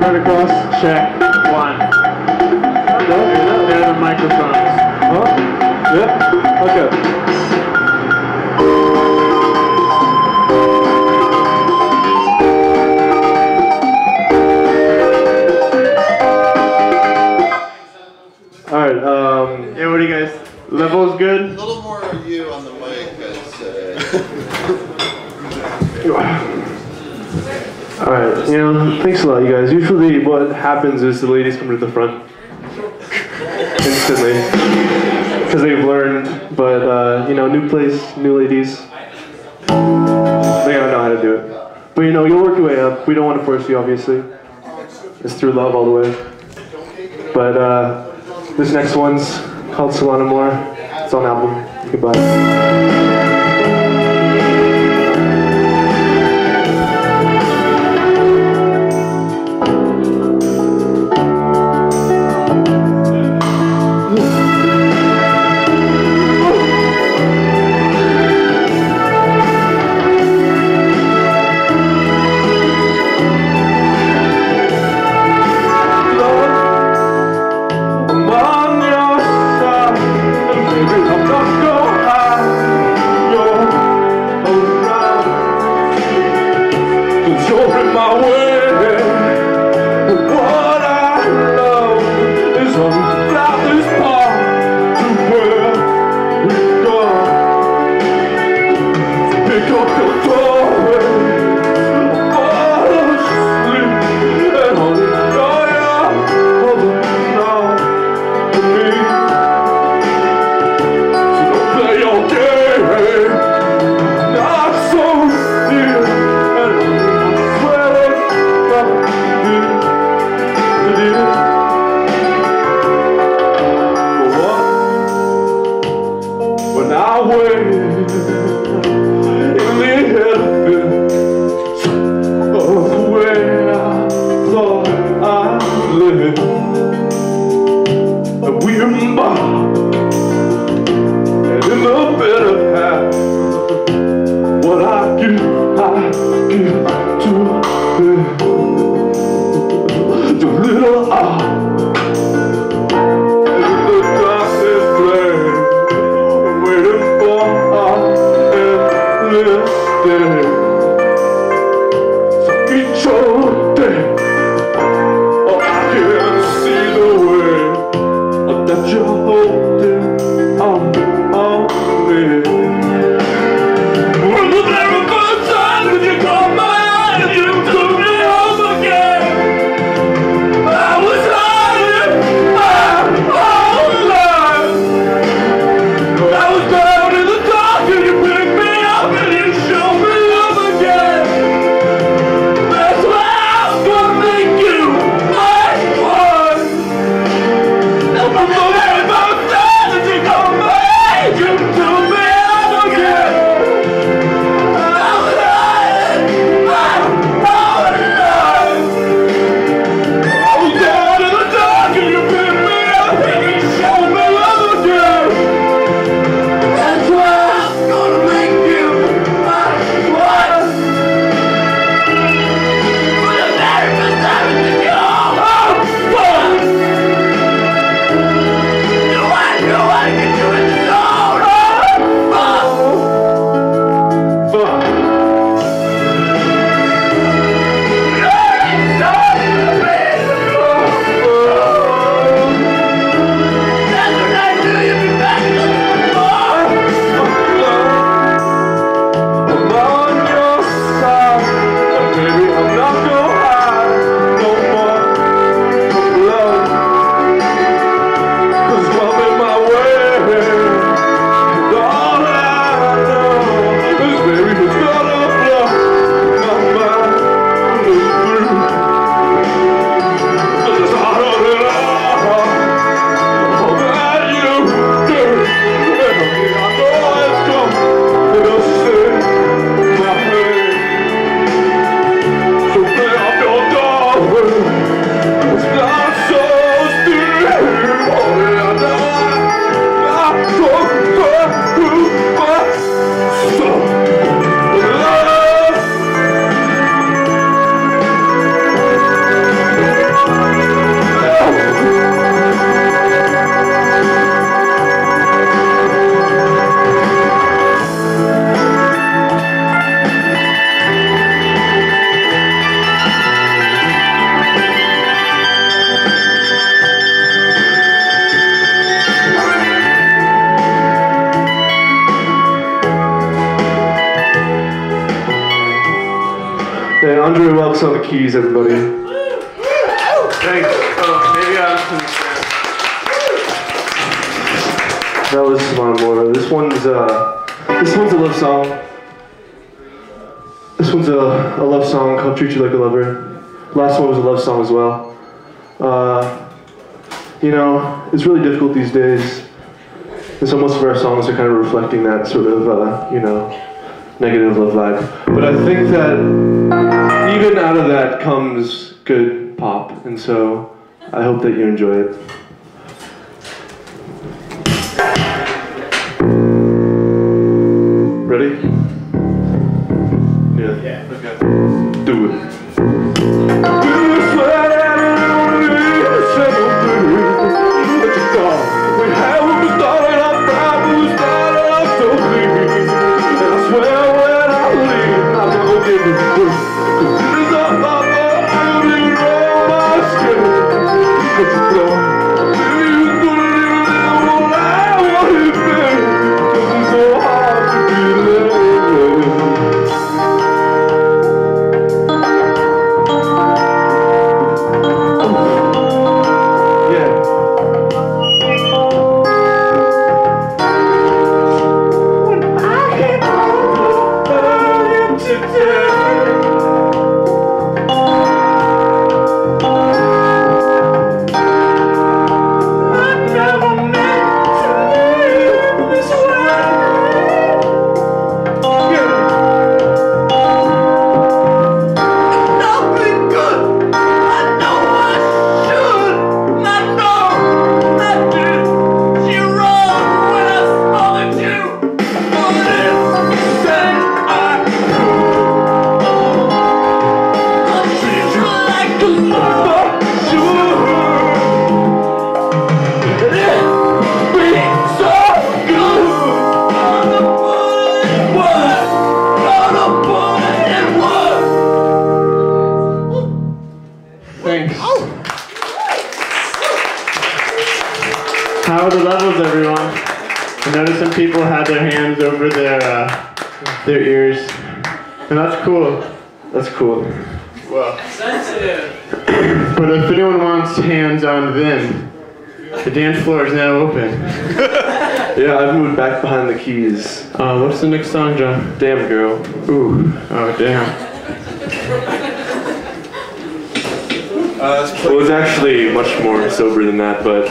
coming across. what happens is the ladies come to the front instantly because they've learned. But uh, you know, new place, new ladies, they don't know how to do it. But you know, you'll work your way up. We don't want to force you, obviously. It's through love all the way. But uh, this next one's called Solana More. It's on album. Goodbye. you're in my way. On the keys, everybody. Thanks. Oh, maybe I'll That was Simon Mora. This one's uh, this one's a love song. This one's a, a love song called "Treat You Like a Lover." Last one was a love song as well. Uh, you know, it's really difficult these days, and so most of our songs are kind of reflecting that sort of, uh, you know, negative love life. But I think that even out of that comes good pop, and so I hope that you enjoy it. Ready? Yeah. Yeah. Okay. Do it. Dance floor is now open. Yeah, I've moved back behind the keys. Uh, what's the next song, John? Damn girl. Ooh, oh damn. Well, it's actually much more sober than that, but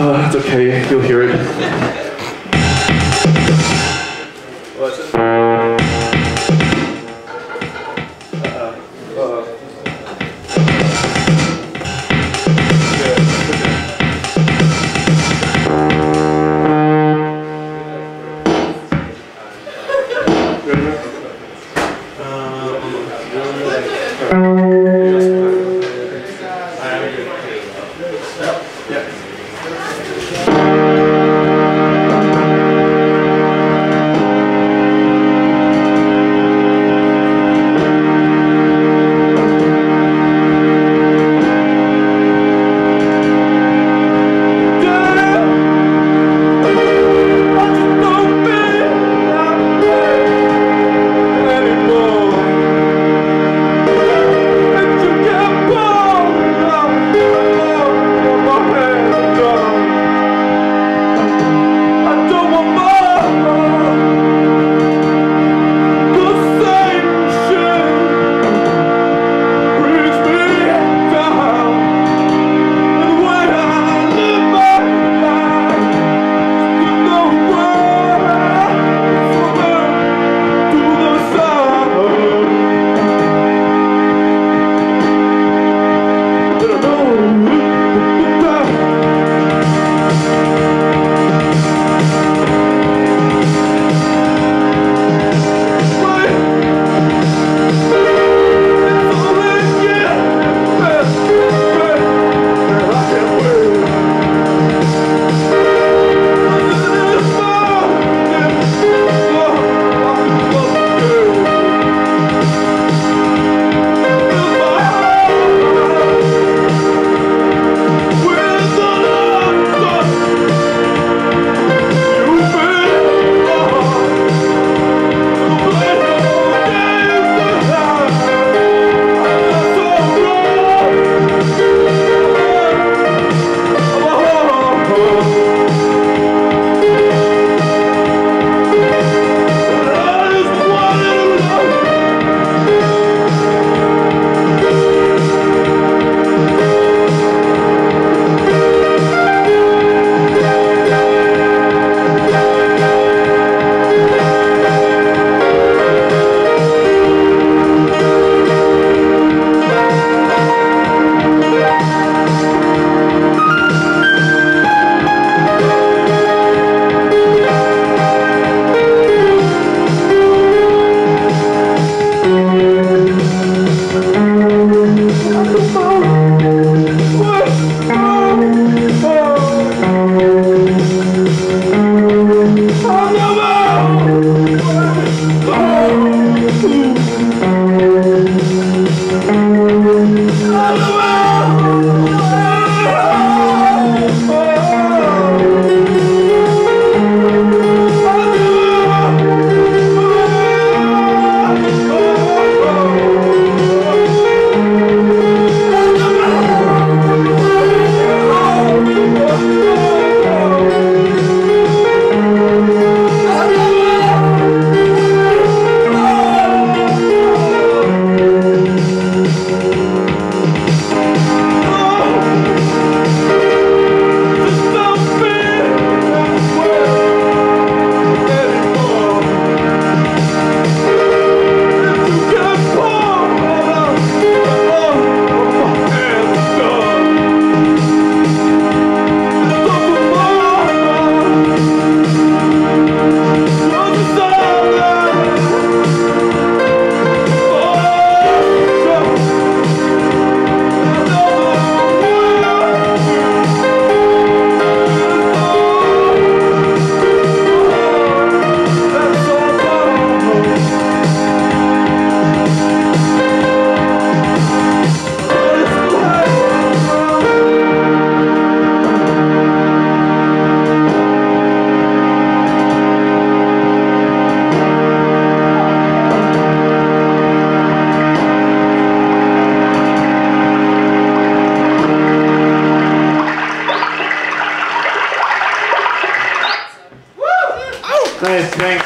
uh, it's okay. You'll hear it.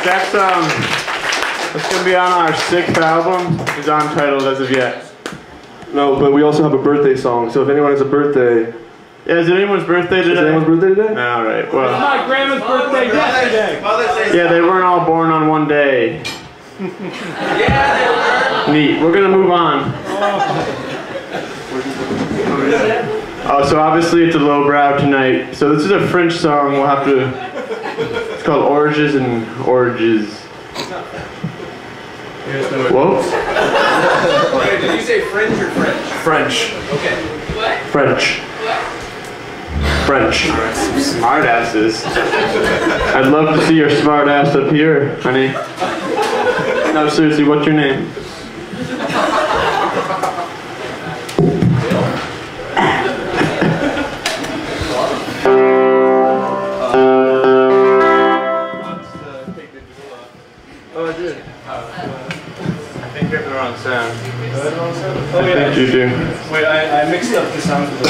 That's um, that's gonna be on our sixth album. It's untitled as of yet. No, but we also have a birthday song. So if anyone has a birthday, Yeah, is it anyone's birthday is today? anyone's birthday today? All right. Well, it's My grandma's birthday yesterday. Mother's Day. yeah, they weren't all born on one day. Yeah, they were. Neat. We're gonna move on. Oh, so obviously it's a lowbrow tonight. So this is a French song. We'll have to. It's called Oranges and Oranges. Whoa. Wait, did you say French or French? French. Okay. What? French. French. Smart asses. I'd love to see your smart ass up here, honey. No, seriously, what's your name? Oh, I think you do. Wait, I, I mixed up the sounds of the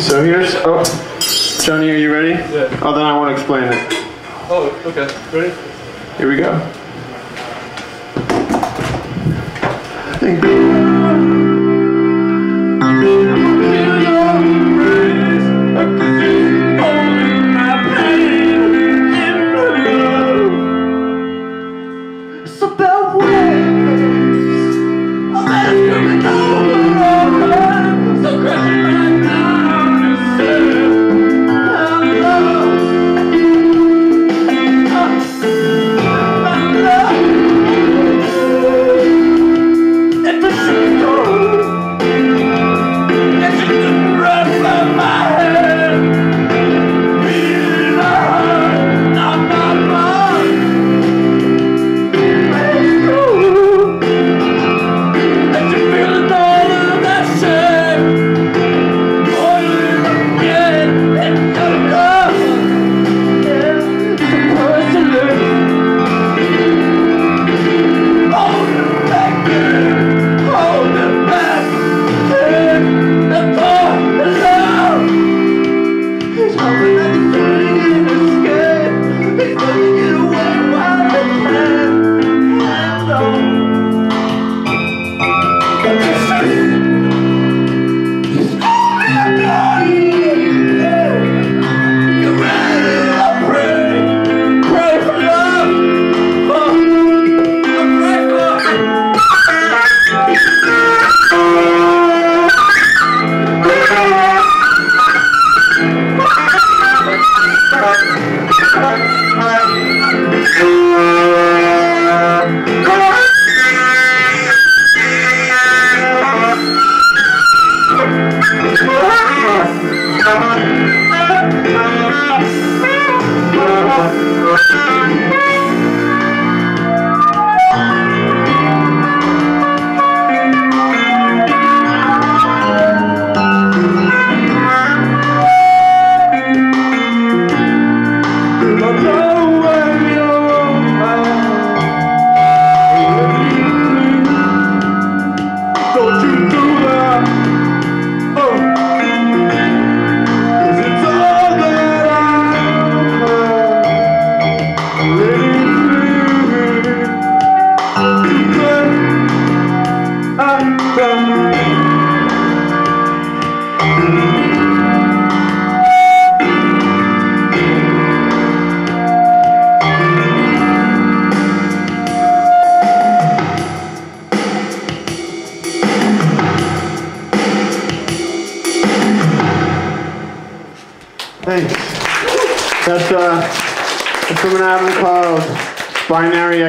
So here's, oh, Johnny, are you ready? Yeah. Oh, then I want to explain it. Oh, okay. Ready? Here we go. Thank you.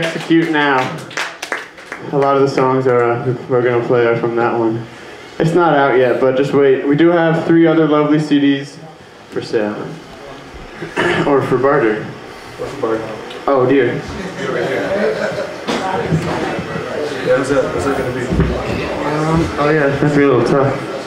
Execute Now. A lot of the songs are uh, we're gonna play are from that one. It's not out yet, but just wait. We do have three other lovely CDs for sale or for barter. For barter. Oh dear. What's that, what's that gonna be? Oh yeah, that'd be a little tough.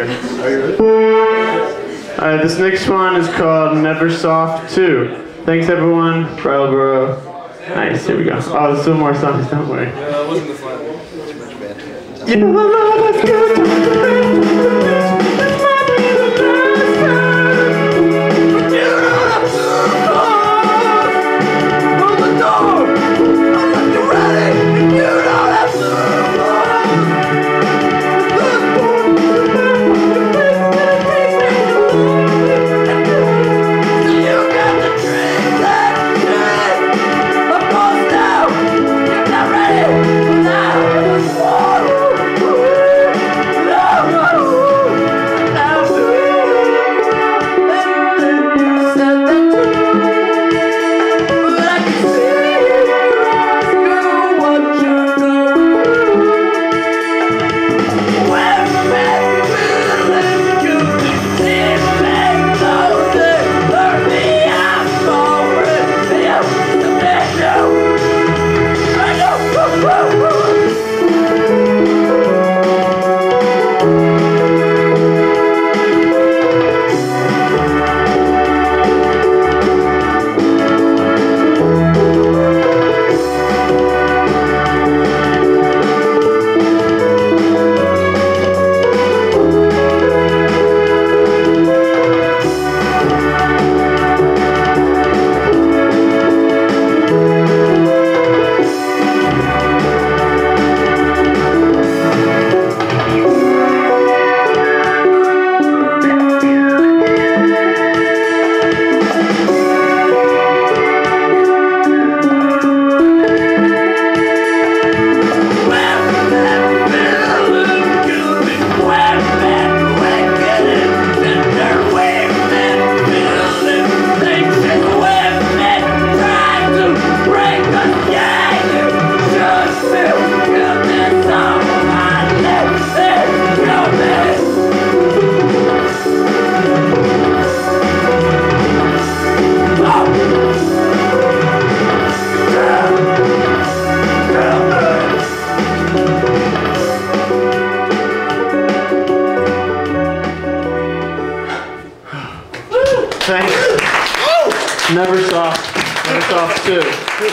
Okay. Are you ready? Alright, this next one is called Never Soft 2. Thanks everyone, Brattleboro. Nice, here we go. Oh, there's still more songs, don't worry. Uh, wasn't this line? You know the love that's good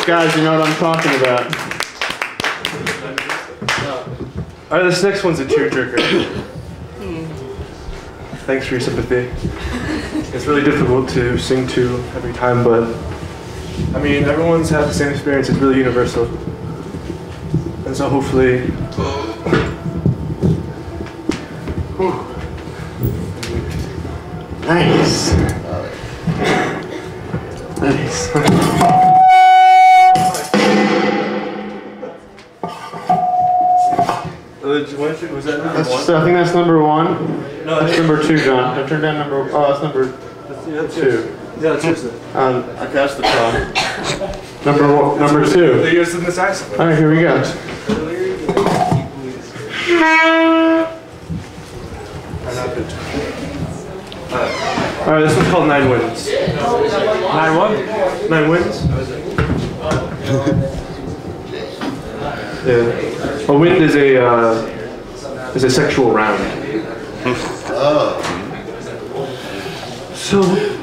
Guys, you know what I'm talking about. Alright, this next one's a tearjerker. Thanks for your sympathy. It's really difficult to sing to every time, but I mean, everyone's had the same experience. It's really universal. And so hopefully, was that number That's one? just, I think that's number one. No, That's number two, John. I turned down number. Oh, that's number yeah, that's two. Yeah, that's yours. Um, I passed the phone. number one, number two. Yours in the saxophone. All right, here we go. All right, this one's called Nine Winds. Nine one. Nine Winds. yeah. A wind is a uh, is a sexual round. Oh. So.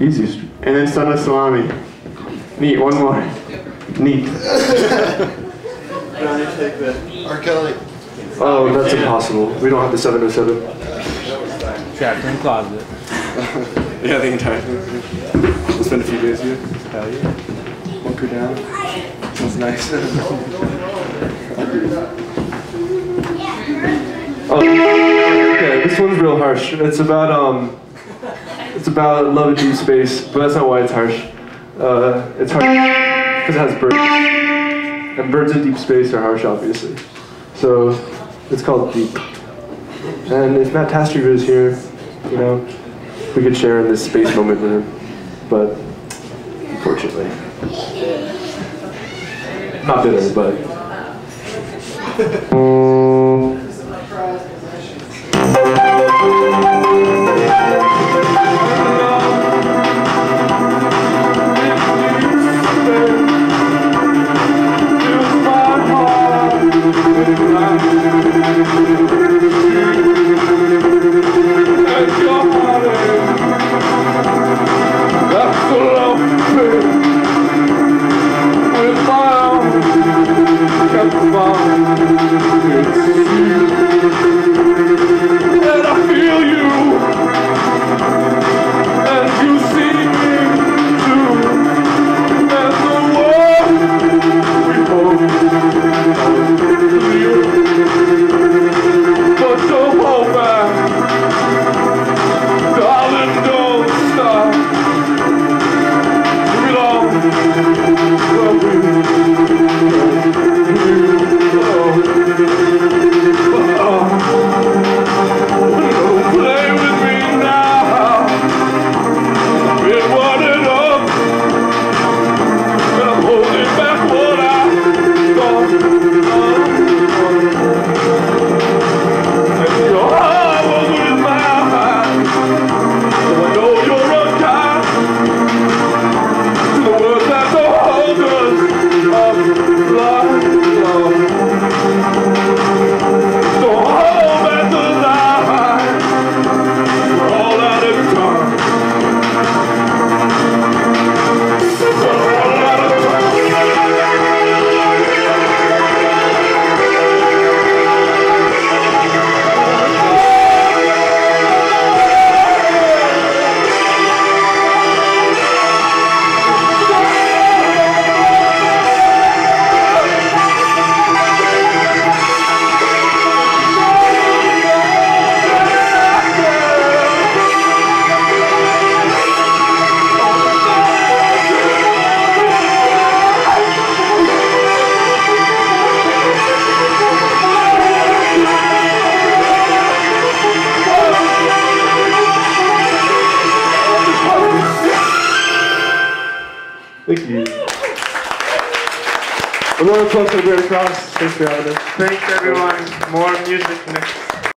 Easy. And then son of salami. Neat, one more. Neat. R. Kelly. Oh, that's impossible. We don't have the 707. Trapped in the closet. Yeah, the entire thing. We'll spend a few days here. Hell yeah. Bunker down. Sounds nice. oh, okay, this one's real harsh. It's about um, it's about love in deep space, but that's not why it's harsh. Uh, it's harsh because it has birds, and birds in deep space are harsh, obviously. So it's called Deep. And if Matt Tastriver is here, you know, we could share in this space moment with him. But unfortunately. Not bitter, but.